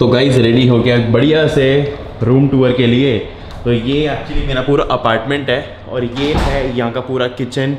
तो guys ready हो गया बढ़िया से रूम टूर के लिए। तो ये एक्चुअली मेरा पूरा अपार्टमेंट है और ये है यहाँ का पूरा kitchen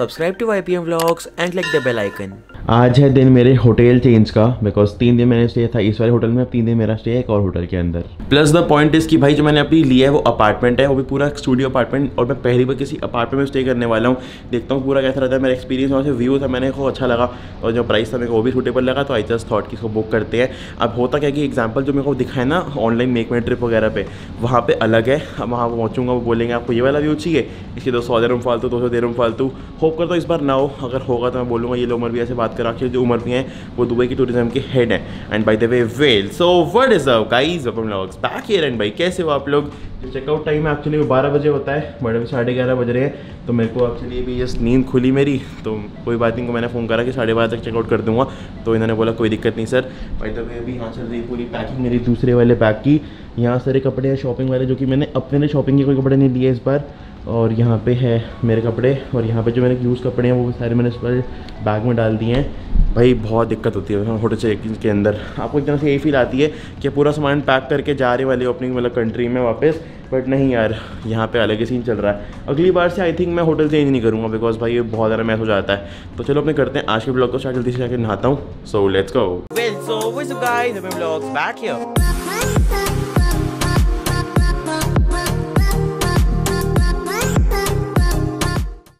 Subscribe to YPM Vlogs and click the bell icon. आज है दिन मेरे होटल चेंज का बिकॉज़ तीन दिन मैंने स्टे था इस वाले होटल में अब तीन दिन मेरा स्टे है एक और होटल के अंदर। प्लस द पॉइंट इस कि भाई जो मैंने अपनी लिया है वो अपार्टमेंट है वो भी पूरा स्टूडियो अपार्टमेंट और मैं पहली बार किसी अपार्टमेंट में स्टे करने वाला हूँ। देखता हूँ पूरा कैसा रहता है मेरा एक्सपीरियंस वहाँ से व्यू था मैंने को अच्छा लगा। और जो प्राइस था मेरे को वो भी सूटेबल लगा तो आई जस्ट थॉट कि इसको बुक करते हैं। अब होता क्या कि एग्ज़ाम्पल जो मेरे को दिखाए ना ऑनलाइन मेक मेड ट्रिप वगैरह पे वहाँ पे अलग है। अब वहाँ पहुँचूँगा वो बोलेंगे आपको ये वाला व्यू चाहिए? इसके दो सौ रूम फालतू दो सौ रूम फालतू। होप करता हूँ इस बार ना हो। अगर होगा तो मैं बोलूँगा, ये लोग उमर भी ऐसे बात कर रखी जो उमर भी हैं, वो दुबई की टूरिज़्म के हेड हैं। And by the way well so word is of guys upon logs back air and भाई, कैसे हो आप लोग? जो चेकआउट टाइम है एक्चुअली वो बारह बजे होता है बट अभी साढ़े ग्यारह बज रहे हैं। तो मेरे को एक्चुअली अभी जस्ट नींद खुली मेरी तो कोई बात नहीं को मैंने फ़ोन करा कि साढ़े बारह तक चेकआउट कर दूँगा। तो इन्होंने बोला, कोई दिक्कत नहीं सर भाई वे अभी यहाँ चल रही पूरी पैकिंग मेरी दूसरे वाले बैग की। यहाँ सारे कपड़े हैं शॉपिंग वाले, जो कि मैंने अपने लिए शॉपिंग के कोई कपड़े नहीं लिए इस बार। और यहाँ पे है मेरे कपड़े, और यहाँ पे जो मैंने यूज़ कपड़े हैं, वो सारे मैंने इस पर बैग में डाल दिए हैं। भाई, बहुत दिक्कत होती है होटल चेक के अंदर। आपको एक तरह से यही फील आती है कि पूरा सामान पैक करके जा रहे वाले हो अपनी मतलब कंट्री में वापस। बट नहीं यार यहाँ पे अलग ही सीन चल रहा है। अगली बार से आई थिंक मैं होटल चेंज नहीं करूँगा बिकॉज़ भाई ये बहुत ज़्यादा मैच हो जाता है। तो चलो अपने करते हैं आज के ब्लॉग को स्टार्ट जल्दी से जाकर नहाता हूँ। सो लेट्स गो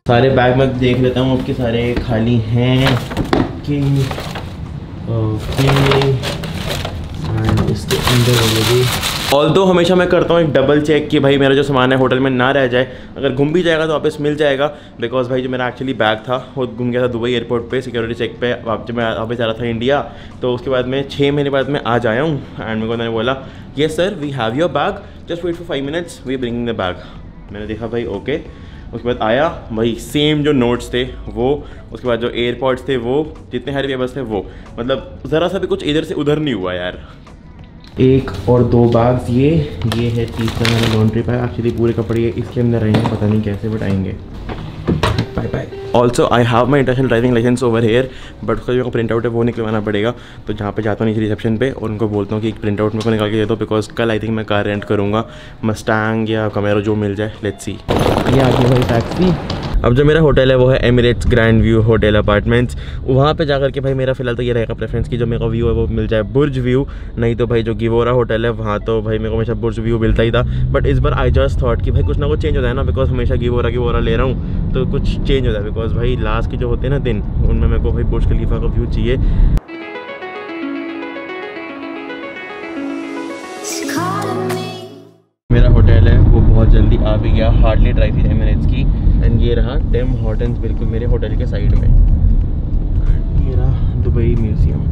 सारे बैग मैं देख लेता हूँ आपके सारे खाली हैं। कि ओके एंड इसके अंदर ऑलरेडी ऑल तो हमेशा मैं करता हूँ एक डबल चेक कि भाई मेरा जो सामान है होटल में ना रह जाए, अगर घूम भी जाएगा तो वापस मिल जाएगा बिकॉज़ भाई जो मेरा एक्चुअली बैग था, वो घूम गया था दुबई एयरपोर्ट पे सिक्योरिटी चेक पे जब मैं वापस जा रहा था इंडिया तो उसके बाद में छः महीने बाद मैं आज आया हूँ एंड मेरे को उन्होंने बोला ये sir we have your bag just wait for five minutes we bringing the bag मैंने देखा, भाई ओके उसके बाद आया वही सेम जो नोट्स थे, वो, उसके बाद जो एयरपॉड्स थे, वो, जितने सारे पेपर्स थे, वो मतलब ज़रा सा भी कुछ इधर से उधर नहीं हुआ यार। एक और दो बैग्स ये ये है तीसरा मेरा लॉन्ड्री बैग एक्चुअली पूरे कपड़े इसके अंदर रहेंगे पता नहीं कैसे बट आएँगे bye bye also I have my international driving licence over here but उसका जो प्रिंट आउट है वो निकलवाना पड़ेगा। तो जहाँ पे जाता हूँ नीचे रिसेप्शन पे और उनको बोलता हूँ कि एक प्रिंट आउट मेरे को निकाल के दे दो बिकॉज़ कल आई थिंक मैं कार रेंट करूँगा। मस्टैंग या कमेरो जो मिल जाए लेट्स सी ये आगे भाई टैक्सी अब जो मेरा होटल है वो है Emirates grand view hotel apartments वहाँ पे जाकर के भाई मेरा फ़िलहाल तो ये रहेगा प्रेफरेंस कि जो मेरे को व्यू है वो मिल जाए। बुर्ज व्यू नहीं तो भाई जो गिवोरा होटल है वहाँ तो भाई मेरे को हमेशा बुर्ज व्यू मिलता ही था। बट इस बार आई जस्ट थॉट कि भाई कुछ ना कुछ चेंज हो जाए ना बिकॉज़ हमेशा गिवोरा गिवोरा ले रहा हूँ तो कुछ चेंज हो जाए। बिकॉज़ भाई लास्ट के जो होते हैं ना दिन उनमें मेरे को भाई बुर्ज खलीफा का व्यू चाहिए। मेरा होटल है वो बहुत जल्दी आ भी गया। हार्डली ड्राइव थी एमिरेट्स की। एंड ये रहा टेम हॉटन्स बिल्कुल मेरे होटल के साइड में। ये रहा दुबई म्यूज़ियम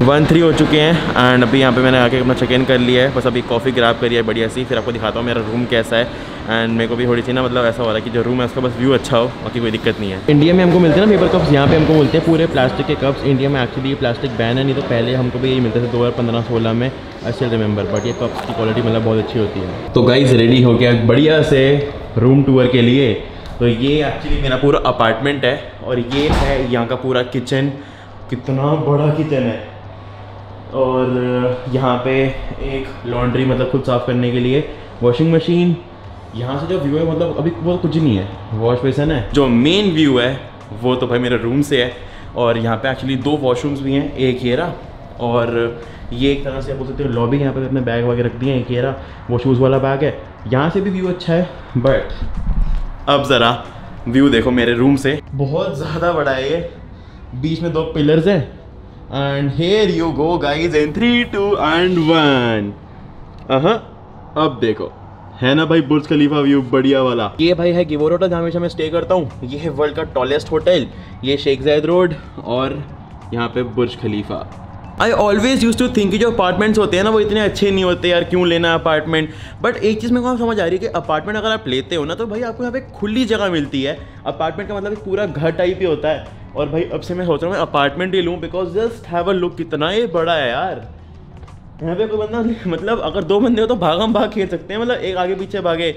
वन थ्री हो चुके हैं एंड अभी यहाँ पे मैंने आके अपना चेक इन कर लिया है। बस अभी कॉफ़ी ग्राब करी है, बढ़िया सी। फिर आपको दिखाता हूँ मेरा रूम कैसा है। एंड मेरे को भी थोड़ी सी ना मतलब ऐसा हो रहा है कि जो रूम है उसका बस व्यू अच्छा हो, बाकी कोई दिक्कत नहीं है। इंडिया में हमको मिलते हैं ना पेपर कप्स यहाँ पे हमको मिलते हैं पूरे प्लास्टिक के कप्स इंडिया में एक्चुअली प्लास्टिक बैन है, नहीं तो पहले हमको भी यही मिलते थे दो हज़ार पंद्रह, सोलह में। आई स्टिल रिमेंबर बट ये कप्स की क्वालिटी मतलब बहुत अच्छी होती है। तो गाइज़ रेडी हो गया बढ़िया से रूम टूर के लिए। तो ये एक्चुअली मेरा पूरा अपार्टमेंट है और ये है यहाँ का पूरा किचन कितना बड़ा किचन है। और यहाँ पे एक लॉन्ड्री मतलब खुद साफ़ करने के लिए वॉशिंग मशीन यहाँ से जो व्यू है मतलब अभी वो कुछ नहीं है। वॉश बेसन है। जो मेन व्यू है, वो तो भाई मेरे रूम से है। और यहाँ पे एक्चुअली दो वॉशरूम्स भी हैं, एक ये और ये एक तरह से बोल सकते हो लॉबी यहाँ पे अपने बैग वगैरह रख दिए हैं, एक ये वो शूज़ वाला बैग है। यहाँ से भी व्यू अच्छा है बट अब ज़रा व्यू देखो मेरे रूम से। बहुत ज़्यादा बड़ा है ये। बीच में दो पिलर्स हैं। And here you go guys in three two and one अब देखो। है ना भाई बुर्ज खलीफा व्यू बढ़िया वाला। ये भाई है गिवोर होटल जहाँ हमेशा मैं स्टे करता हूँ। ये है वर्ल्ड का टॉलेस्ट होटल ये शेख जैद रोड और यहाँ पे Burj Khalifa I always use to think जो अपार्टमेंट्स होते हैं ना, वो इतने अच्छे नहीं होते यार, क्यों लेना अपार्टमेंट बट एक चीज़ मेरे को समझ आ रही है कि अपार्टमेंट अगर आप लेते हो ना तो भाई आपको यहाँ पे खुली जगह मिलती है। अपार्टमेंट का मतलब पूरा घर टाइप ही होता है। और भाई, अब से मैं सोच रहा हूँ मैं अपार्टमेंट ही लूँ because just have a look कितना ये बड़ा है यार। यहाँ पे कोई बंदा मतलब अगर दो बंदे हो तो भागम भाग खेल सकते हैं मतलब एक आगे पीछे भागे।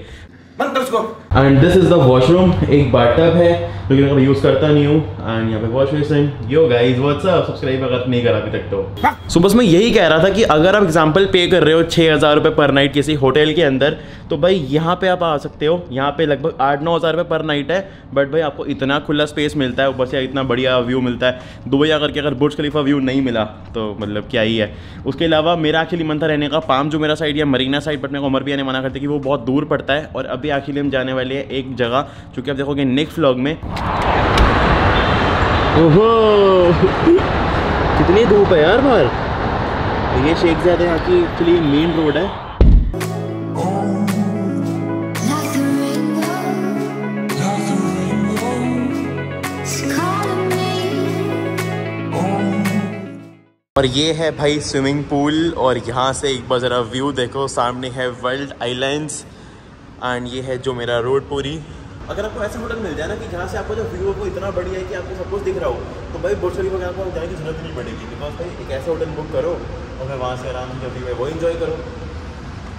And this is the washroom एक बाटअप है, जो कि मैं कभी यूज़ करता नहीं हूँ। एंड यहाँ पे wash basin yo guys what's up subscribe अगर नहीं करा अभी तक तो। सो बस मैं यही कह रहा था कि अगर आप एग्जांपल पे कर रहे हो छः हज़ार रुपये पर नाइट किसी होटल के अंदर तो भाई यहाँ पे आप आ सकते हो। यहाँ पे लगभग आठ नौ हज़ार रुपये पर नाइट है बट भाई आपको इतना खुला स्पेस मिलता है, ऊपर से इतना बढ़िया व्यू मिलता है। दुबई आकर के अगर बुर्ज खलीफा व्यू नहीं मिला तो मतलब क्या ही है। उसके अलावा मेरा एक्चुअली मन था रहने का। पाम जो मेरा साइड या मरीना साइड बट मेरे को उमर भी आने मना करते कि वो बहुत दूर पड़ता है, और अभी एक्चुअली हम जाने वाले हैं एक जगह जो कि आप देखोगे नेक्स्ट व्लॉग में। ओहो! कितनी धूप है यार बाहर। ये शेख ज़्यादा यहाँ की एक्चुअली मेन रोड है. और ये है भाई स्विमिंग पूल और यहाँ से एक बार ज़रा व्यू देखो सामने है वर्ल्ड आइलैंड्स एंड ये है जो मेरा रोड पूरी। अगर आपको ऐसा होटल मिल जाए ना कि जहाँ से आपको जो व्यू है वो इतना बढ़िया है कि आपको सब कुछ दिख रहा हो तो भाई बुर्ज खलीफा आपको जाने की ज़रूरत नहीं पड़ेगी बिकॉज़ भाई एक ऐसा होटल बुक करो और फिर वहाँ से आराम से व्यू है वो इन्जॉय करो।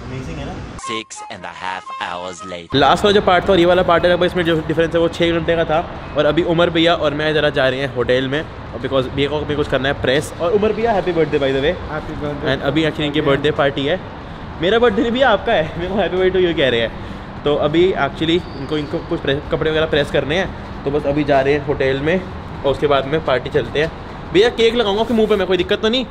अमेजिंग है ना? Six and a half hours later. Last वाला जो पार्ट था और ये वाला पार्ट है भाई इसमें जो डिफरेंस है वो छः घंटे का था और अभी उमर भैया और मैं ज़रा जा रहे हैं होटल में और बिकॉज़ भैया को भी कुछ करना है प्रेस और उमर भैया happy birthday by the way and अभी एक्चुअली इनकी बर्थडे पार्टी है। मेरा बर्थडे भी आपका है। मेरे को हैप्पी बर्थडे यू कह रहे हैं। तो अभी एक्चुअली इनको इनको कुछ कपड़े वगैरह प्रेस करने हैं। तो बस अभी जा रहे हैं होटल में और उसके बाद में पार्टी चलते हैं। भैया केक लगाऊँगा आपके मुँह पे मैं? कोई दिक्कत तो नहीं?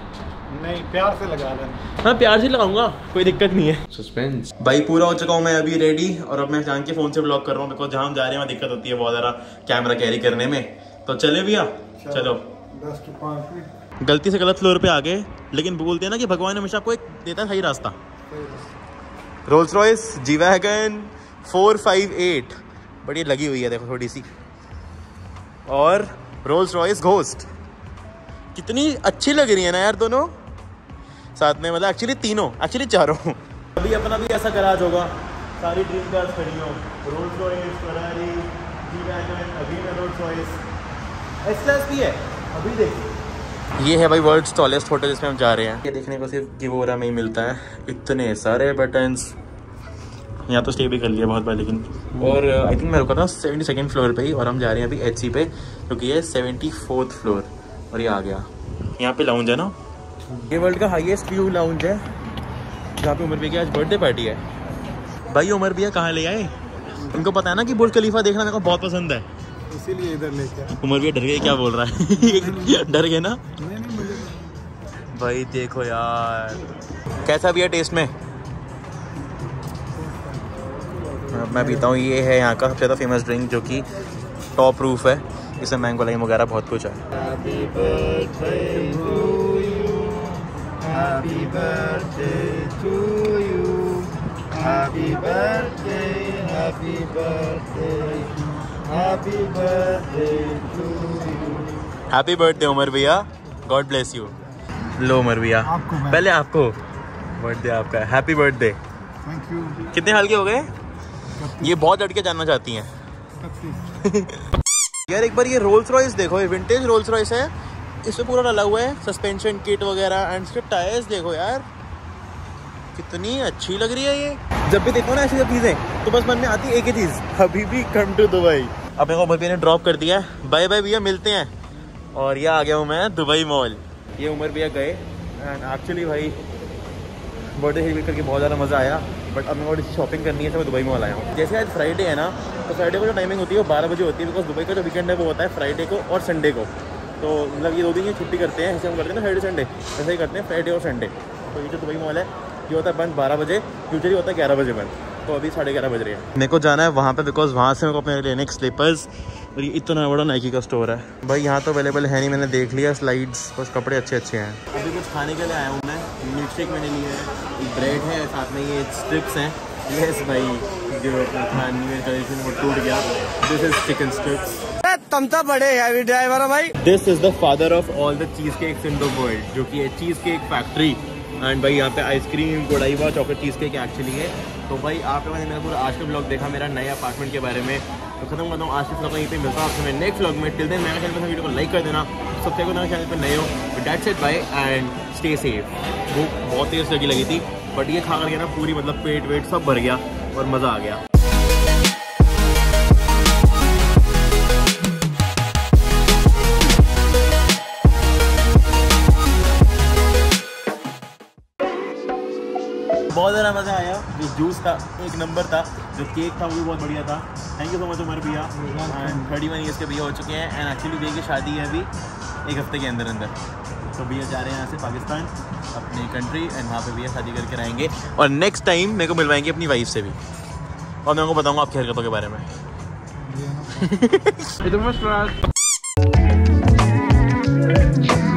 नहीं प्यार से लगा देना। हाँ प्यार से लगाऊँगा। कोई दिक्कत नहीं है। सस्पेंस भाई पूरा हो चुका हूँ मैं अभी रेडी और अब मैं जान के फ़ोन से ब्लॉग कर रहा हूँ। बिकॉज़ जहाँ जा रहे हैं वहाँ दिक्कत होती है बहुत ज़्यादा कैमरा कैरी करने में। तो चले भैया? चलो दस टू पाँच मिनट। गलती से गलत फ्लोर पे आ गए लेकिन बोलते हैं ना कि भगवान हमेशा आपको एक देता है सही रास्ता। Rolls Royce G wagon four five eight बड़ी लगी हुई है, देखो थोड़ी सी। और रोल्स रॉयस घोस्ट कितनी अच्छी लग रही है ना यार दोनों। साथ में मतलब एक्चुअली तीनों एक्चुअली चारों। अभी अपना भी ऐसा गराज होगा। सारी ड्रीम कार्स खड़ी हो। Rolls Royce Ferrari G wagon अभी रोल्स रॉयस एस भी है। अभी देखिए। ये है भाई वर्ल्ड टॉलेस्ट होटल जिसमें हम जा रहे हैं। ये देखने को सिर्फ़ गिवोरा में ही मिलता है। इतने सारे बटन्स यहाँ तो स्टे भी कर लिया बहुत बार, लेकिन और आई थिंक मैं रुका था सेवेंटी सेकेंड फ्लोर पे ही, और हम जा रहे हैं अभी एचसी पे क्योंकि ये सेवेंटी फोर्थ फ्लोर और ये आ गया। यहाँ पे लाउंज है ना? ये वर्ल्ड का हाईएस्ट व्यू लाउंज है। जहाँ पे उमर भैया आज बर्थडे पार्टी है। भाई उमर भैया कहाँ ले आए? इनको पता है ना कि बुर्ज खलीफा देखना मेरे को बहुत पसंद है। इसीलिए इधर लेके उमर भैया डर गए क्या बोल रहा है? डर गए ना? नहीं नहीं मुझे भाई देखो यार। कैसा भी है टेस्ट में मैं पीता हूँ ये है यहाँ का सबसे ज़्यादा फ़ेमस ड्रिंक जो कि टॉप प्रूफ है। इसमें मैंगो लाइम वगैरह बहुत कुछ है। Happy birthday to you. Happy birthday, happy birthday Umar भैया गॉड ब्लेस यू लो उमर भैया पहले आपको बर्थडे आपका हैप्पी बर्थडे Thank you. कितने साल के हो गए? ये बहुत लड़के जानना चाहती हैं। यार एक बार ये रोल्स रॉयस देखो ये विंटेज रोल्स रॉयस है। इसमें पूरा डला हुआ है। सस्पेंशन किट वगैरह एंड इसके टायर्स देखो यार। कितनी अच्छी लग रही है ये। जब भी देखो ना ऐसी सब चीज़ें तो बस मन में आती है एक ही चीज़ अभी भी कम टू दुबई अब मेरे को भैया ने ड्रॉप कर दिया बाय बाय भैया, मिलते हैं। और ये आ गया हूँ मैं दुबई मॉल ये उमर भैया गए। एंड एक्चुअली भाई बर्थडे सेलिब्रेट करके बहुत ज़्यादा मज़ा आया। बट अब मैं और शॉपिंग करनी है तो मैं दुबई मॉल आया हूँ। जैसे आज फ्राइडे है ना तो फ्राइडे को जो टाइमिंग होती है, वो बारह बजे होती है। बिकॉज़ दुबई का जो वीकेंड है, वो होता है फ्राइडे को और संडे को। तो मतलब ये दो दिन ये छुट्टी करते हैं, ऐसे हम करते हैं फ्राइडे संडे ऐसे ही करते हैं फ्राइडे और संडे तो ये जो दुबई मॉल है, ये होता है बंद बारह बजे। यूजली होता है ग्यारह बजे बंद। तो अभी साढ़े ग्यारह बज रहे हैं। मेरे को जाना है वहाँ पे बिकॉज़ वहाँ से मेरे को अपने लेने स्लीपर्स और ये इतना बड़ा नाइकी का स्टोर है। भाई यहाँ तो अवेलेबल है नहीं मैंने देख लिया स्लाइड्स बस कपड़े अच्छे अच्छे हैं। अभी कुछ खाने के लिए आया हूँ मैं। मिल्क शेक मैंने लिया है। ब्रेड है साथ में ये स्ट्रिप्स हैं। यस भाई जो अपना न्यू ट्रेडिशन वो टूट गया। दिस इज़ चिकन स्ट्रिप्स तुम तो बड़े हैवी ड्राइवर हो भाई। This is the father of all the cheese cakes in the world जो कि है चीज़ केक फैक्ट्री एंड भाई यहाँ पे ice cream Godiva chocolate cheese cake actually है। तो भाई आप लोगों ने मेरा पूरा आज का ब्लॉग देखा, मेरा नए अपार्टमेंट के बारे में। तो खत्म करता हूँ आज के ब्लॉग यहीं पे मिलता हूँ आपसे मैं नेक्स्ट ब्लॉग में। टिल देन मेरा चैनल पर वीडियो को लाइक कर देना सबसे को मेरे चैनल पर नए हो। That it bye and stay safe भूख बहुत तेज लगी लगी थी बट ये खा करके ना पूरी मतलब पेट वेट सब भर गया और मज़ा आ गया। ज़्यादा मज़ा आया। जो जूस था एक नंबर था, जो केक था, वो भी बहुत बढ़िया था। Thank you so much Umar भैया। एंड थर्टी वन ईयर्स के भैया हो चुके हैं। एंड एक्चुअली भैया की शादी है अभी, एक हफ़्ते के अंदर अंदर। तो भैया जा रहे हैं यहाँ से पाकिस्तान, अपनी कंट्री एंड वहाँ पर भैया शादी करके रहेंगे। और नेक्स्ट टाइम मेरे को मिलवाएँगे अपनी वाइफ से भी। और मैं उनको बताऊँगा आपकी हरकतों के बारे में।